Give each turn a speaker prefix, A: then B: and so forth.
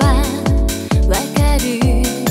A: はわかる。